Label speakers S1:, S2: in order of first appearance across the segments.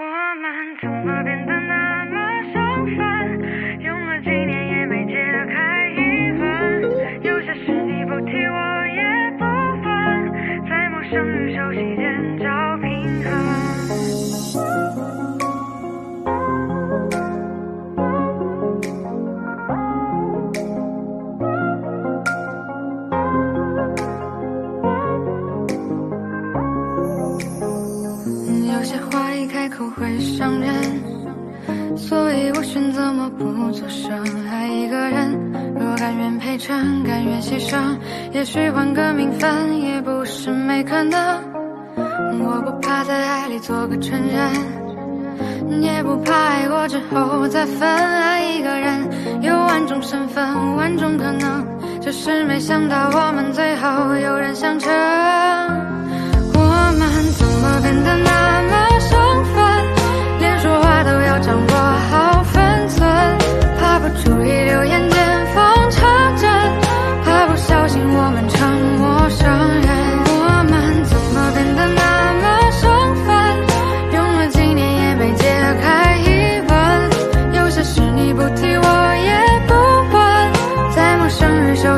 S1: 我们怎么变得那么生分？用了几年也没解开疑问。有些事你不提我也不问，在陌生与熟悉间找平衡。些话一开口会伤人，所以我选择默不作声。爱一个人，若甘愿陪衬，甘愿牺牲，也许换个名分也不是没可能。我不怕在爱里做个纯人，也不怕爱过之后再分。爱一个人有万种身份，万种可能，只是没想到我们最后有人相衬。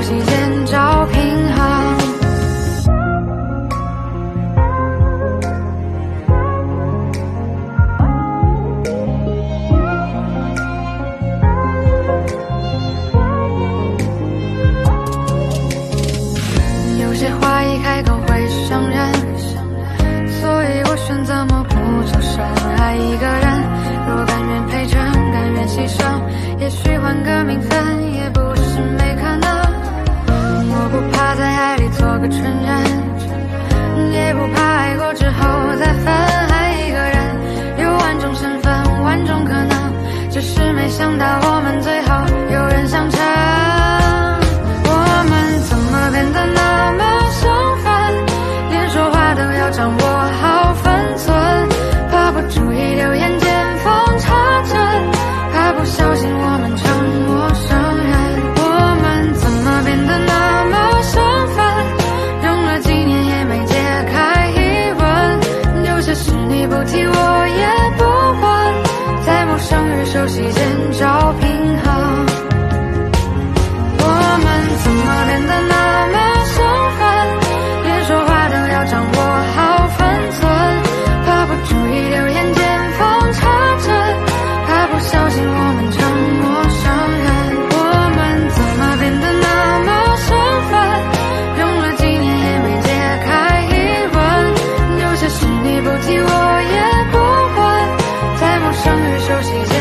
S1: 生与熟悉间找平衡。有些话一开口会伤人，所以我选择默不作声。爱一个人，掌握好分寸，怕不注意流言见缝插针，怕不小心我们成陌生人。我们怎么变得那么生分？用了几年也没解开疑问，有些事你不提我也不问，在陌生与熟悉间熟悉街